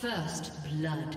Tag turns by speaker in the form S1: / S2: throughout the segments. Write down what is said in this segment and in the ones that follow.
S1: First blood.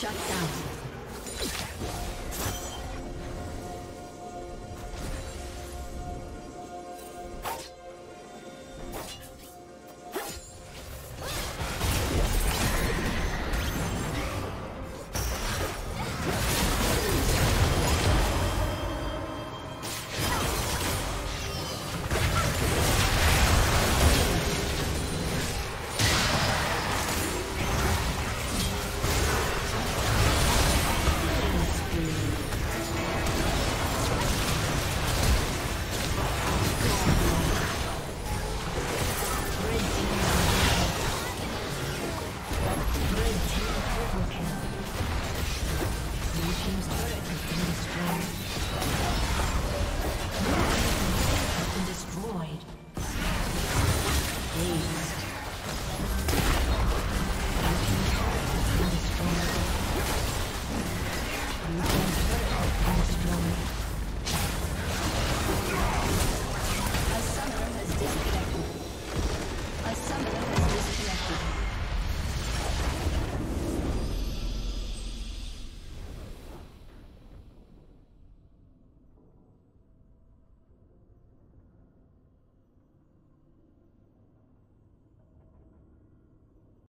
S2: Shut down.